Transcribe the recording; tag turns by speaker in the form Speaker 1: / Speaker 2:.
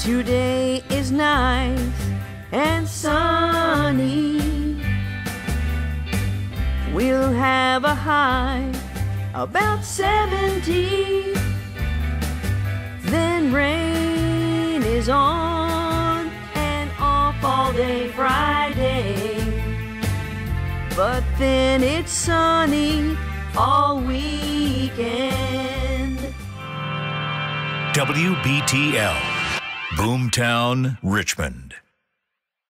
Speaker 1: Today is nice and sunny. We'll have a high about 70. Then rain is on and off all day Friday. But then it's sunny all weekend.
Speaker 2: WBTL, Boomtown, Richmond.